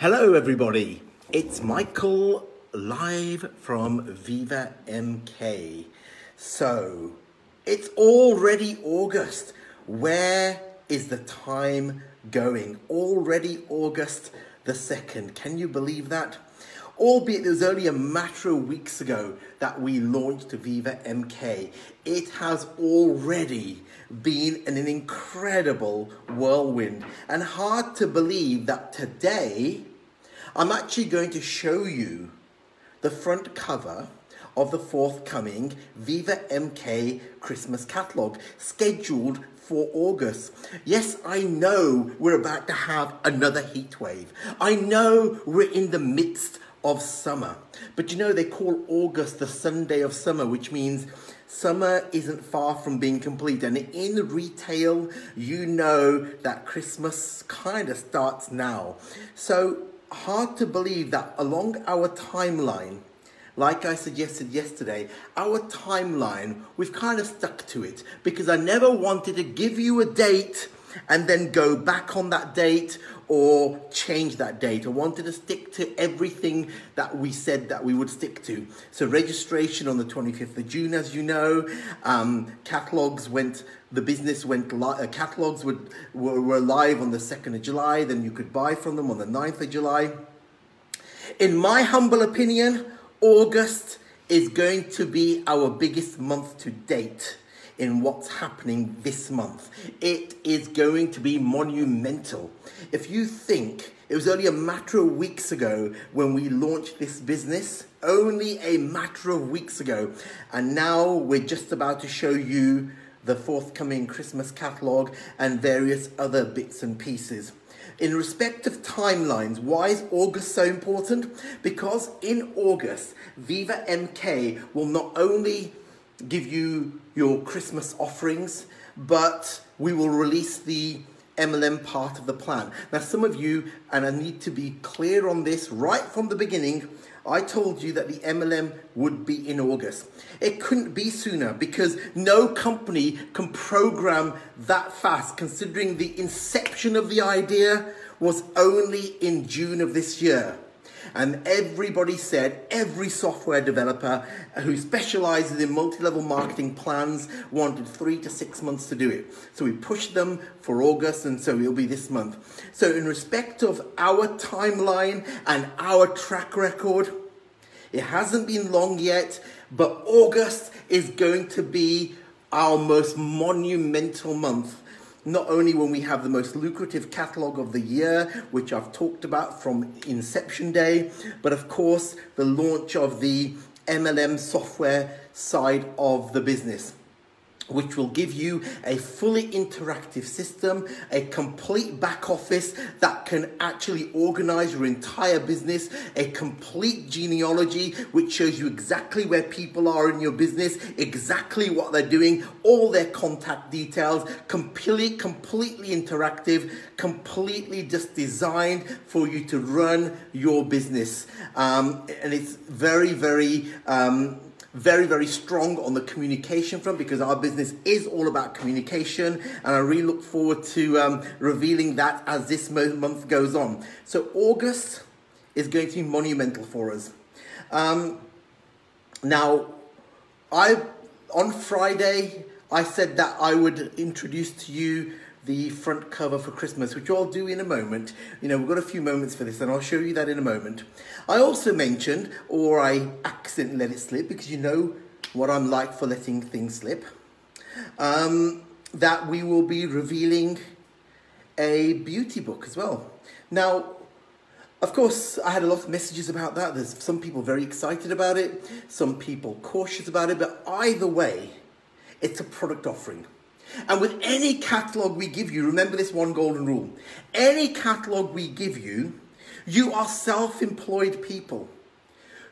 Hello, everybody. It's Michael live from Viva MK. So, it's already August. Where is the time going? Already August the 2nd. Can you believe that? Albeit it was only a matter of weeks ago that we launched Viva MK, it has already been an incredible whirlwind and hard to believe that today I'm actually going to show you the front cover of the forthcoming Viva MK Christmas catalogue scheduled for August. Yes, I know we're about to have another heat wave. I know we're in the midst of summer. But you know, they call August the Sunday of summer, which means summer isn't far from being complete. And in retail, you know that Christmas kind of starts now. So hard to believe that along our timeline, like I suggested yesterday, our timeline, we've kind of stuck to it because I never wanted to give you a date and then go back on that date or change that date. I wanted to stick to everything that we said that we would stick to. So registration on the 25th of June, as you know, um, catalogs went, the business went, li- uh, catalogs would, were, were live on the 2nd of July, then you could buy from them on the 9th of July. In my humble opinion, August is going to be our biggest month to date in what's happening this month. It is going to be monumental. If you think it was only a matter of weeks ago when we launched this business, only a matter of weeks ago, and now we're just about to show you the forthcoming Christmas catalogue and various other bits and pieces. In respect of timelines, why is August so important? Because in August, Viva MK will not only give you your Christmas offerings, but we will release the MLM part of the plan. Now, some of you, and I need to be clear on this right from the beginning, I told you that the MLM would be in August. It couldn't be sooner because no company can program that fast, considering the inception of the idea was only in June of this year. And everybody said, every software developer who specializes in multi level marketing plans wanted three to six months to do it. So we pushed them for August, and so it'll be this month. So, in respect of our timeline and our track record, it hasn't been long yet, but August is going to be our most monumental month not only when we have the most lucrative catalogue of the year, which I've talked about from inception day, but of course the launch of the MLM software side of the business which will give you a fully interactive system, a complete back office that can actually organize your entire business, a complete genealogy which shows you exactly where people are in your business, exactly what they're doing, all their contact details, completely, completely interactive, completely just designed for you to run your business. Um, and it's very, very um, very, very strong on the communication front because our business is all about communication. And I really look forward to um, revealing that as this month goes on. So, August is going to be monumental for us. Um, now, I on Friday I said that I would introduce to you the front cover for Christmas, which I'll do in a moment. You know, we've got a few moments for this, and I'll show you that in a moment. I also mentioned, or I accidentally let it slip, because you know what I'm like for letting things slip, um, that we will be revealing a beauty book as well. Now, of course, I had a lot of messages about that. There's some people very excited about it, some people cautious about it, but either way, it's a product offering. And with any catalog we give you, remember this one golden rule any catalog we give you, you are self employed people.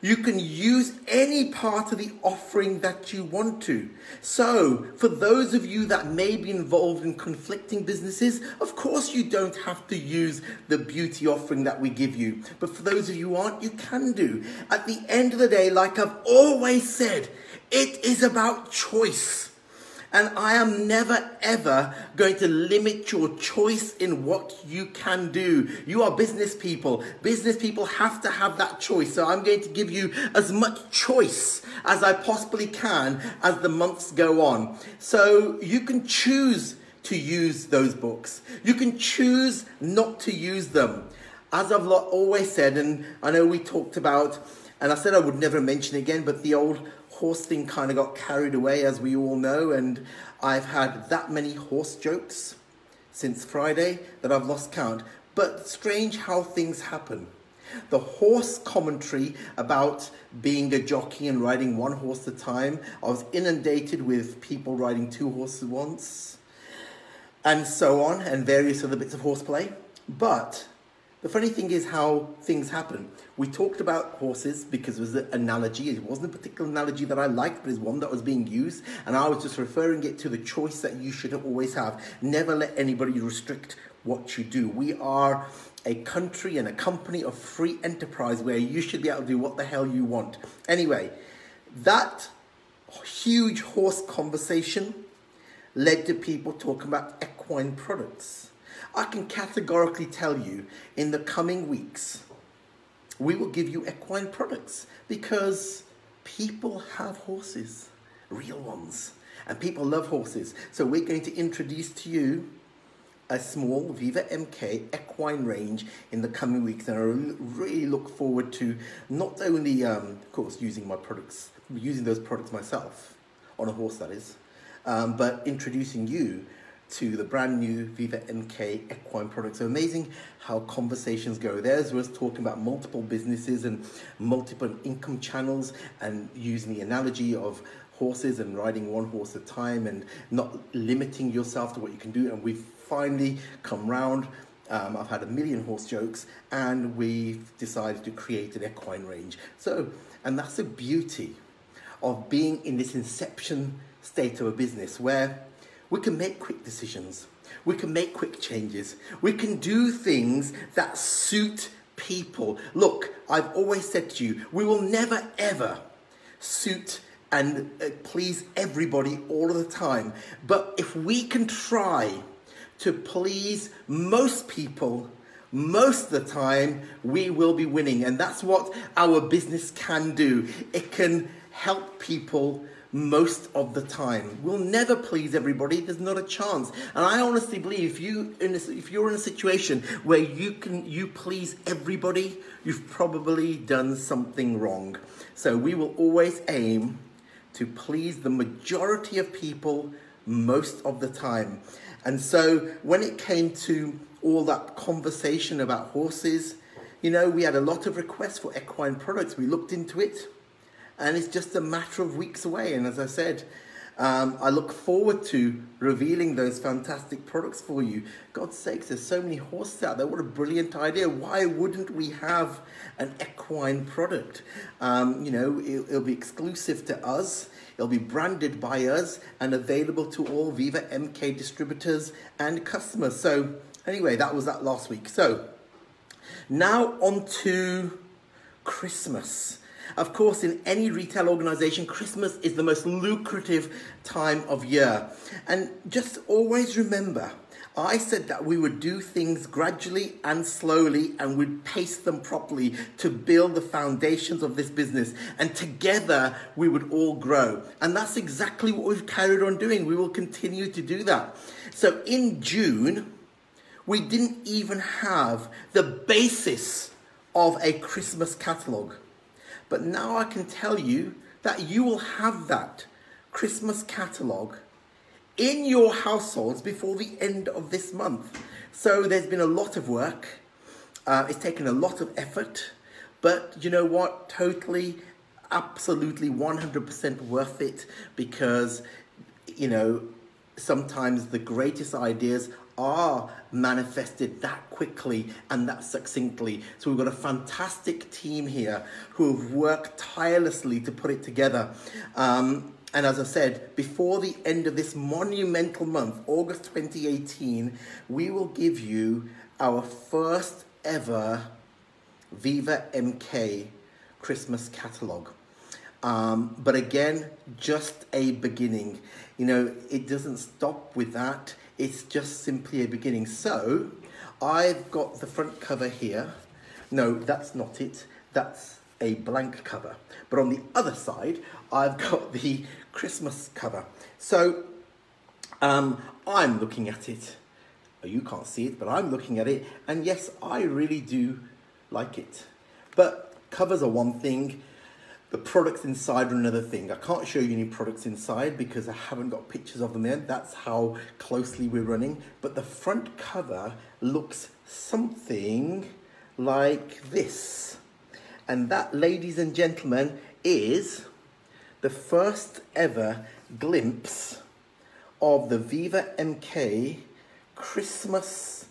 You can use any part of the offering that you want to. So, for those of you that may be involved in conflicting businesses, of course you don't have to use the beauty offering that we give you. But for those of you who aren't, you can do. At the end of the day, like I've always said, it is about choice. And I am never ever going to limit your choice in what you can do. You are business people. Business people have to have that choice. So I'm going to give you as much choice as I possibly can as the months go on. So you can choose to use those books. You can choose not to use them. As I've always said, and I know we talked about, and I said I would never mention again, but the old horse thing kind of got carried away, as we all know, and I've had that many horse jokes since Friday that I've lost count. But strange how things happen. The horse commentary about being a jockey and riding one horse at a time. I was inundated with people riding two horses once, and so on, and various other bits of horseplay. But the funny thing is how things happen. We talked about horses because it was an analogy. It wasn't a particular analogy that I liked, but it's one that was being used. And I was just referring it to the choice that you should always have. Never let anybody restrict what you do. We are a country and a company of free enterprise where you should be able to do what the hell you want. Anyway, that huge horse conversation led to people talking about equine products. I can categorically tell you in the coming weeks, we will give you equine products because people have horses, real ones, and people love horses. So we're going to introduce to you a small Viva MK equine range in the coming weeks, and I really look forward to not only, um, of course, using my products, using those products myself on a horse that is, um, but introducing you to the brand new Viva MK equine products. So amazing how conversations go. There's us talking about multiple businesses and multiple income channels and using the analogy of horses and riding one horse at a time and not limiting yourself to what you can do. And we've finally come round. Um, I've had a million horse jokes and we've decided to create an equine range. So, and that's the beauty of being in this inception state of a business where we can make quick decisions. We can make quick changes. We can do things that suit people. Look, I've always said to you, we will never ever suit and uh, please everybody all of the time. But if we can try to please most people most of the time, we will be winning. And that's what our business can do. It can help people most of the time. We'll never please everybody. There's not a chance. And I honestly believe if you in a, if you're in a situation where you can you please everybody, you've probably done something wrong. So we will always aim to please the majority of people most of the time. And so when it came to all that conversation about horses, you know, we had a lot of requests for equine products. We looked into it and it's just a matter of weeks away. And as I said, um, I look forward to revealing those fantastic products for you. God's sakes, there's so many horses out there. What a brilliant idea. Why wouldn't we have an equine product? Um, you know, it, it'll be exclusive to us. It'll be branded by us and available to all Viva MK distributors and customers. So anyway, that was that last week. So now on to Christmas. Of course, in any retail organization, Christmas is the most lucrative time of year. And just always remember, I said that we would do things gradually and slowly and we'd pace them properly to build the foundations of this business. And together we would all grow. And that's exactly what we've carried on doing. We will continue to do that. So in June, we didn't even have the basis of a Christmas catalogue. But now I can tell you that you will have that Christmas catalogue in your households before the end of this month. So there's been a lot of work. Uh, it's taken a lot of effort. But you know what? Totally, absolutely 100% worth it because, you know, sometimes the greatest ideas are manifested that quickly and that succinctly. So we've got a fantastic team here who have worked tirelessly to put it together. Um, and as I said, before the end of this monumental month, August 2018, we will give you our first ever Viva MK Christmas catalogue. Um, but again, just a beginning. You know, it doesn't stop with that. It's just simply a beginning. So, I've got the front cover here. No, that's not it. That's a blank cover. But on the other side, I've got the Christmas cover. So, um, I'm looking at it. You can't see it, but I'm looking at it. And yes, I really do like it. But covers are one thing the products inside are another thing. I can't show you any products inside because I haven't got pictures of them in. That's how closely we're running. But the front cover looks something like this. And that, ladies and gentlemen, is the first ever glimpse of the Viva MK Christmas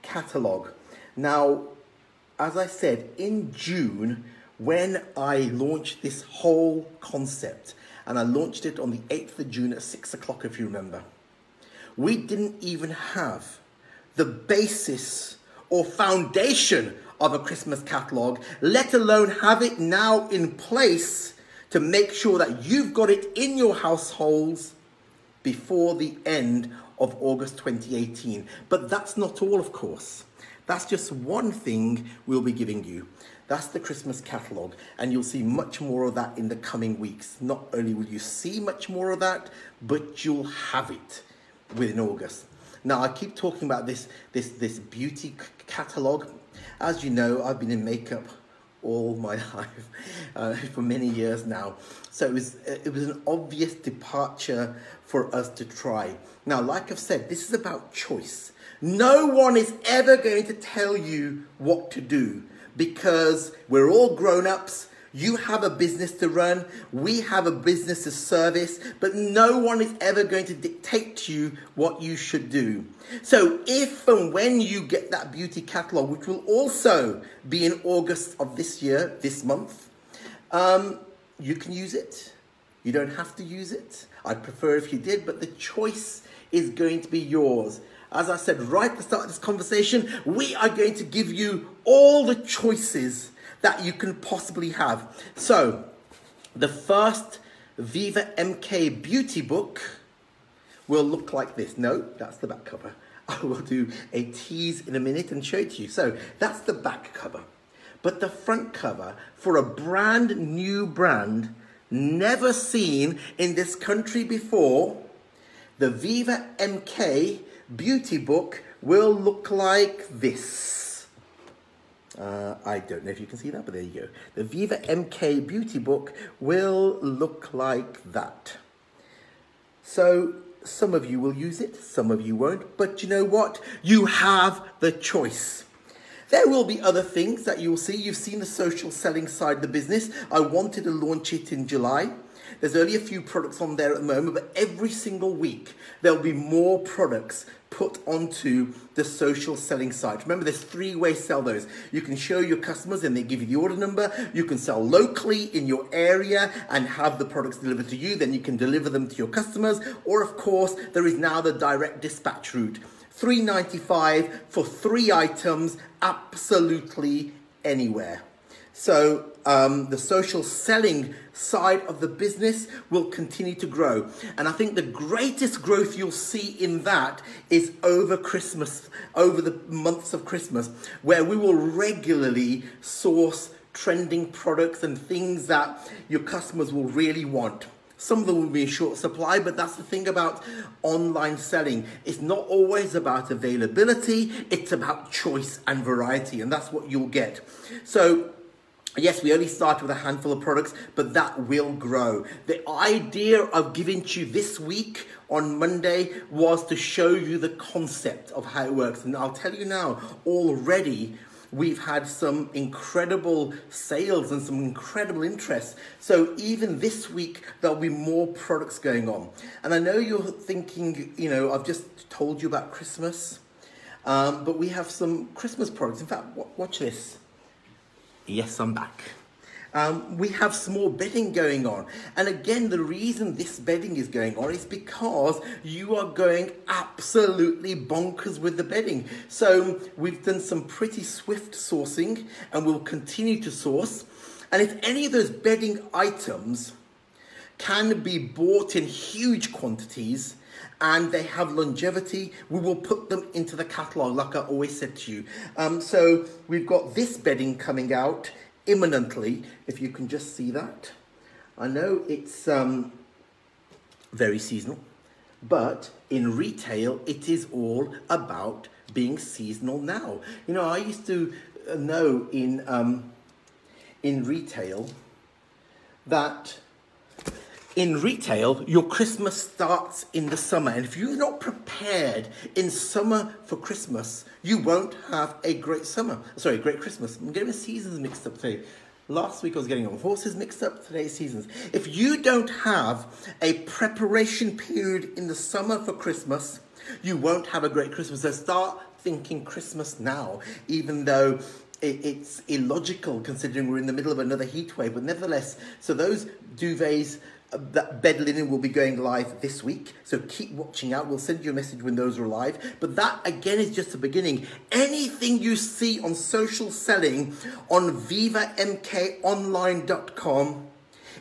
catalogue. Now, as I said, in June, when I launched this whole concept, and I launched it on the 8th of June at 6 o'clock, if you remember, we didn't even have the basis or foundation of a Christmas catalogue, let alone have it now in place to make sure that you've got it in your households before the end of August 2018. But that's not all, of course. That's just one thing we'll be giving you. That's the Christmas catalogue, and you'll see much more of that in the coming weeks. Not only will you see much more of that, but you'll have it within August. Now, I keep talking about this, this, this beauty catalogue. As you know, I've been in makeup all my life uh, for many years now. So it was, it was an obvious departure for us to try. Now, like I've said, this is about choice. No one is ever going to tell you what to do because we're all grown ups. You have a business to run, we have a business to service, but no one is ever going to dictate to you what you should do. So, if and when you get that beauty catalogue, which will also be in August of this year, this month, um, you can use it. You don't have to use it. I'd prefer if you did, but the choice is going to be yours. As I said right at the start of this conversation, we are going to give you all the choices that you can possibly have. So, the first Viva MK beauty book will look like this. No, that's the back cover. I will do a tease in a minute and show it to you. So, that's the back cover. But the front cover for a brand new brand never seen in this country before, the Viva MK beauty book will look like this. Uh, I don't know if you can see that, but there you go. The Viva MK beauty book will look like that. So some of you will use it, some of you won't, but you know what? You have the choice. There will be other things that you'll see. You've seen the social selling side of the business. I wanted to launch it in July. There's only a few products on there at the moment, but every single week there'll be more products put onto the social selling site. Remember, there's three ways to sell those. You can show your customers and they give you the order number. You can sell locally in your area and have the products delivered to you. Then you can deliver them to your customers. Or, of course, there is now the direct dispatch route. 395 for three items, absolutely anywhere. So um, the social selling side of the business will continue to grow. And I think the greatest growth you'll see in that is over Christmas, over the months of Christmas, where we will regularly source trending products and things that your customers will really want. Some of them will be in short supply, but that's the thing about online selling. It's not always about availability, it's about choice and variety, and that's what you'll get. So Yes, we only started with a handful of products, but that will grow. The idea of giving to you this week on Monday was to show you the concept of how it works. And I'll tell you now, already we've had some incredible sales and some incredible interest. So even this week, there'll be more products going on. And I know you're thinking, you know, I've just told you about Christmas, um, but we have some Christmas products. In fact, watch this. Yes, I'm back. Um, we have some more bedding going on. And again, the reason this bedding is going on is because you are going absolutely bonkers with the bedding. So we've done some pretty swift sourcing and we'll continue to source. And if any of those bedding items can be bought in huge quantities and they have longevity, we will put them into the catalogue, like I always said to you. Um, so we've got this bedding coming out imminently, if you can just see that. I know it's um, very seasonal, but in retail, it is all about being seasonal now. You know, I used to uh, know in um, in retail that in retail, your Christmas starts in the summer. And if you're not prepared in summer for Christmas, you won't have a great summer. Sorry, great Christmas. I'm getting the seasons mixed up today. Last week I was getting all horses mixed up, today's seasons. If you don't have a preparation period in the summer for Christmas, you won't have a great Christmas. So start thinking Christmas now, even though it's illogical considering we're in the middle of another heat wave. But nevertheless, so those duvets, that bed linen will be going live this week. So keep watching out. We'll send you a message when those are live. But that again is just the beginning. Anything you see on social selling on vivamkonline.com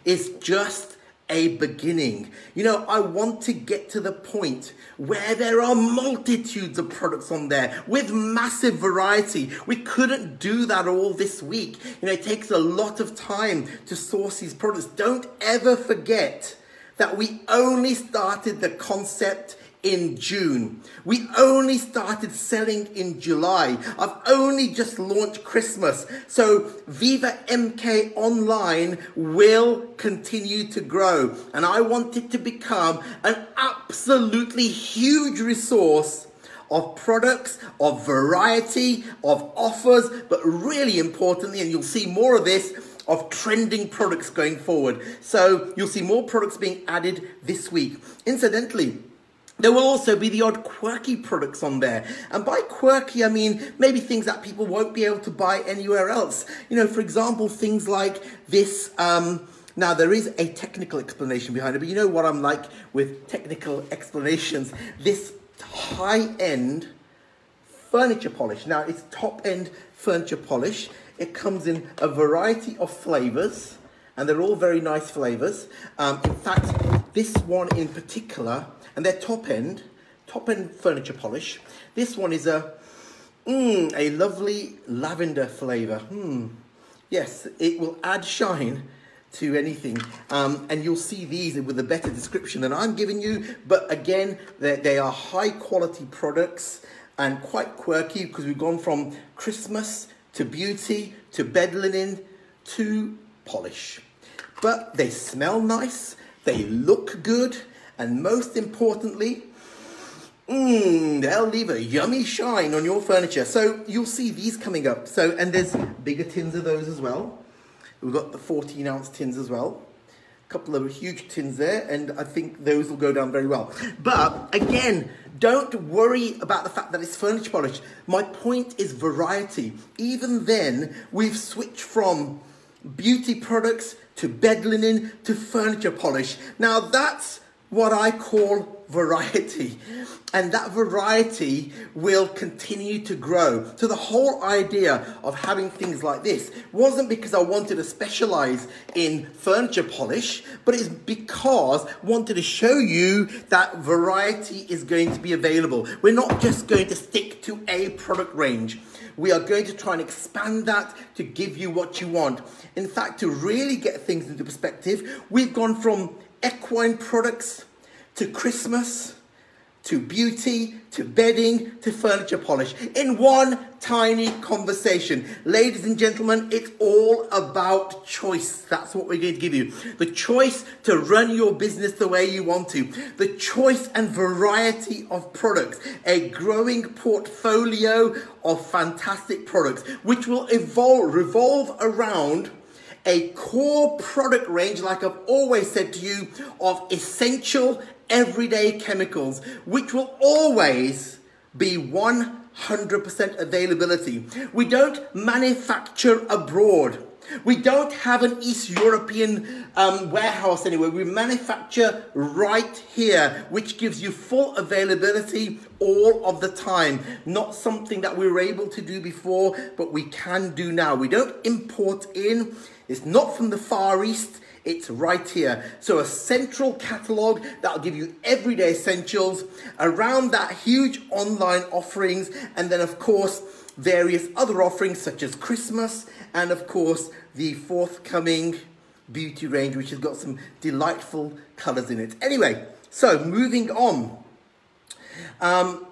is just a beginning. You know, I want to get to the point where there are multitudes of products on there with massive variety. We couldn't do that all this week. You know, it takes a lot of time to source these products. Don't ever forget that we only started the concept in June. We only started selling in July. I've only just launched Christmas. So Viva MK Online will continue to grow. And I want it to become an absolutely huge resource of products, of variety, of offers, but really importantly, and you'll see more of this, of trending products going forward. So you'll see more products being added this week. Incidentally, there will also be the odd quirky products on there. And by quirky, I mean maybe things that people won't be able to buy anywhere else. You know, for example, things like this. Um, now, there is a technical explanation behind it, but you know what I'm like with technical explanations. This high end furniture polish. Now, it's top end furniture polish. It comes in a variety of flavors, and they're all very nice flavors. Um, in fact, this one in particular and they're top end, top end furniture polish. This one is a, mm, a lovely lavender flavour. Hmm. Yes, it will add shine to anything. Um, and you'll see these with a better description than I'm giving you. But again, they are high quality products and quite quirky because we've gone from Christmas to beauty to bed linen to polish. But they smell nice, they look good, and most importantly, Mmm, they'll leave a yummy shine on your furniture. So you'll see these coming up. So, and there's bigger tins of those as well. We've got the 14 ounce tins as well. A couple of huge tins there, and I think those will go down very well. But again, don't worry about the fact that it's furniture polish. My point is variety. Even then, we've switched from beauty products to bed linen to furniture polish. Now that's what I call variety. And that variety will continue to grow. So the whole idea of having things like this wasn't because I wanted to specialize in furniture polish, but it's because I wanted to show you that variety is going to be available. We're not just going to stick to a product range. We are going to try and expand that to give you what you want. In fact, to really get things into perspective, we've gone from equine products to Christmas to beauty to bedding to furniture polish in one tiny conversation. Ladies and gentlemen, it's all about choice. That's what we're going to give you. The choice to run your business the way you want to. The choice and variety of products. A growing portfolio of fantastic products which will evolve, revolve around a core product range, like I've always said to you, of essential everyday chemicals, which will always be 100% availability. We don't manufacture abroad. We don't have an East European um, warehouse anywhere. We manufacture right here, which gives you full availability all of the time. Not something that we were able to do before, but we can do now. We don't import in. It's not from the Far East. It's right here. So a central catalog that'll give you everyday essentials around that huge online offerings. And then of course, various other offerings such as Christmas and of course the forthcoming beauty range which has got some delightful colors in it. Anyway, so moving on. Um,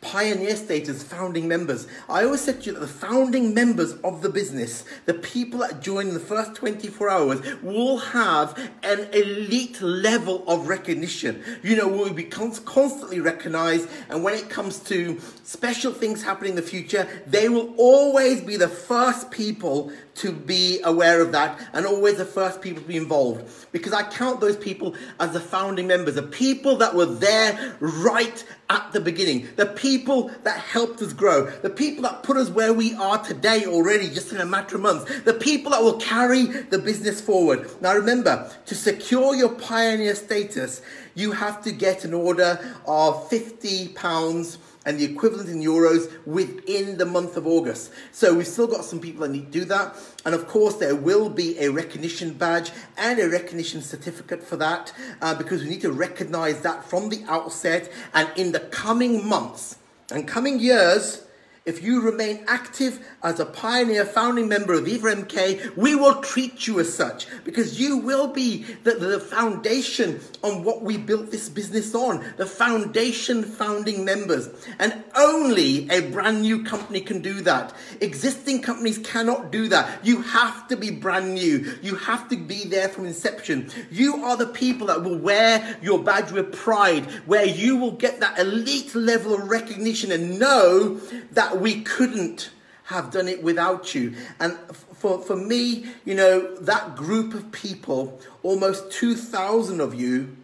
pioneer status founding members. I always said to you that the founding members of the business, the people that join in the first 24 hours, will have an elite level of recognition. You know, will be constantly recognized, and when it comes to special things happening in the future, they will always be the first people to be aware of that and always the first people to be involved because I count those people as the founding members, the people that were there right at the beginning, the people that helped us grow, the people that put us where we are today already, just in a matter of months, the people that will carry the business forward. Now remember, to secure your pioneer status, you have to get an order of 50 pounds and the equivalent in euros within the month of August. So we've still got some people that need to do that. And of course, there will be a recognition badge and a recognition certificate for that uh, because we need to recognize that from the outset. And in the coming months and coming years, if you remain active as a pioneer founding member of Viva MK, we will treat you as such because you will be the, the foundation on what we built this business on, the foundation founding members. And only a brand new company can do that. Existing companies cannot do that. You have to be brand new. You have to be there from inception. You are the people that will wear your badge with pride, where you will get that elite level of recognition and know that we couldn't have done it without you. And for, for me, you know, that group of people, almost 2,000 of you,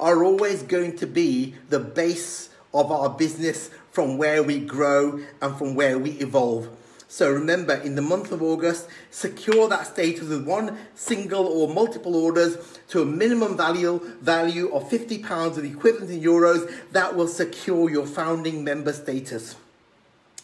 are always going to be the base of our business from where we grow and from where we evolve. So remember, in the month of August, secure that status with one single or multiple orders to a minimum value, value of £50 of equivalent in euros that will secure your founding member status.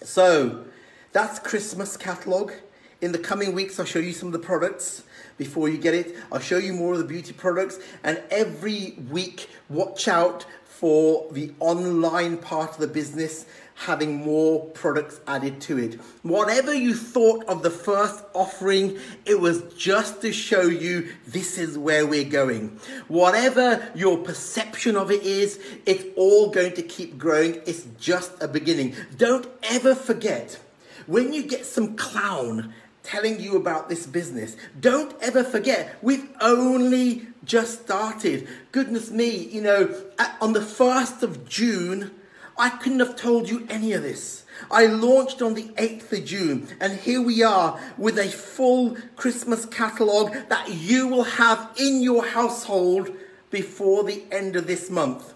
So that's Christmas catalogue. In the coming weeks, I'll show you some of the products before you get it. I'll show you more of the beauty products. And every week, watch out for the online part of the business having more products added to it. Whatever you thought of the first offering, it was just to show you this is where we're going. Whatever your perception of it is, it's all going to keep growing. It's just a beginning. Don't ever forget when you get some clown telling you about this business. Don't ever forget, we've only just started. Goodness me, you know, on the 1st of June, I couldn't have told you any of this. I launched on the 8th of June, and here we are with a full Christmas catalogue that you will have in your household before the end of this month,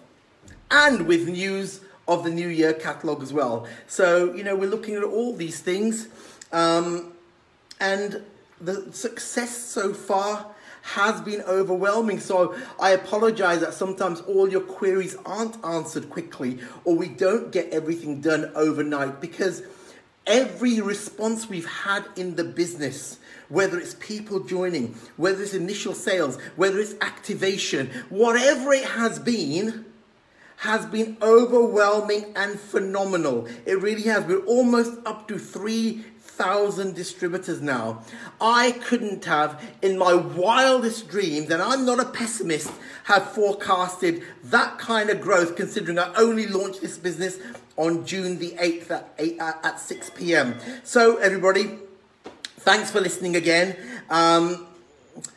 and with news of the New Year catalogue as well. So, you know, we're looking at all these things, um, and the success so far has been overwhelming. So I apologize that sometimes all your queries aren't answered quickly or we don't get everything done overnight because every response we've had in the business, whether it's people joining, whether it's initial sales, whether it's activation, whatever it has been, has been overwhelming and phenomenal. It really has. We're almost up to three thousand distributors now. I couldn't have, in my wildest dreams, and I'm not a pessimist, have forecasted that kind of growth considering I only launched this business on June the 8th at, 8, at 6 p.m. So, everybody, thanks for listening again. Um,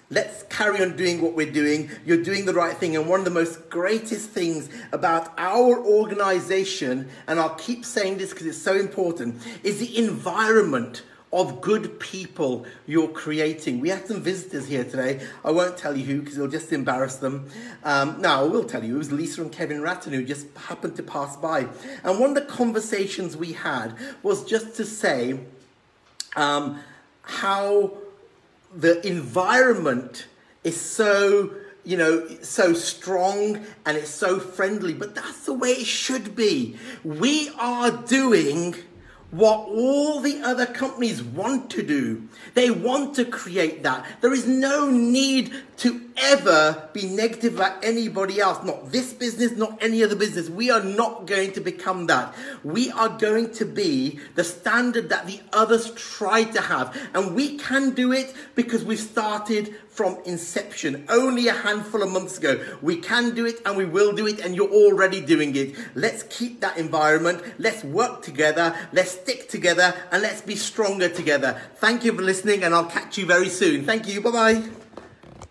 Let's carry on doing what we're doing. You're doing the right thing. And one of the most greatest things about our organization, and I'll keep saying this because it's so important, is the environment of good people you're creating. We had some visitors here today. I won't tell you who because it'll just embarrass them. Um, now, I will tell you, it was Lisa and Kevin Ratton who just happened to pass by. And one of the conversations we had was just to say um, how the environment is so you know so strong and it's so friendly but that's the way it should be we are doing what all the other companies want to do. They want to create that. There is no need to ever be negative about anybody else, not this business, not any other business. We are not going to become that. We are going to be the standard that the others try to have. And we can do it because we've started from inception only a handful of months ago. We can do it and we will do it, and you're already doing it. Let's keep that environment. Let's work together. Let's stick together and let's be stronger together. Thank you for listening, and I'll catch you very soon. Thank you. Bye bye.